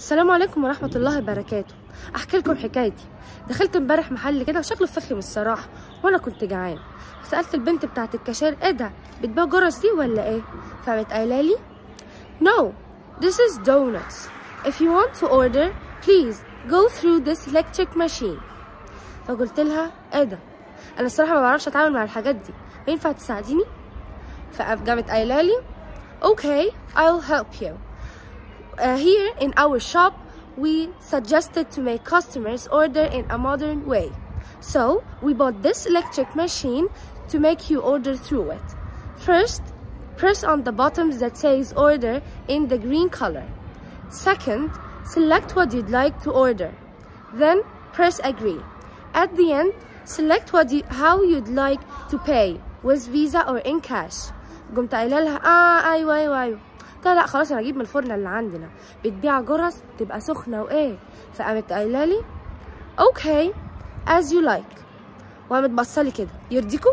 السلام عليكم ورحمة الله وبركاته. أحكي لكم حكايتي. دخلت امبارح محل كده وشكله فخم الصراحة وأنا كنت جعان. سألت البنت بتاعت الكاشير إيه ده؟ بتبيع جرس دي ولا إيه؟ فقامت قايلة لي No this is donuts. If you want to order please go through this electric machine. فقلت لها إيه ده؟ أنا الصراحة ما بعرفش أتعامل مع الحاجات دي. ينفع تساعديني؟ فقامت قايلة لي Okay I'll help you. uh, here in our shop, we suggested to make customers order in a modern way. So we bought this electric machine to make you order through it. First, press on the buttons that says order in the green color. Second, select what you'd like to order. Then press agree. At the end, select what you, how you'd like to pay with Visa or in cash. قمت قايله لها اه ايوه ايوه ايوه لها لا خلاص أنا هجيب من الفرن اللي عندنا. بتبيع جرس تبقى سخنة وإيه. فقامت قايلة لي أوكي as you like. وقامت بصلي كده يرضيكوا؟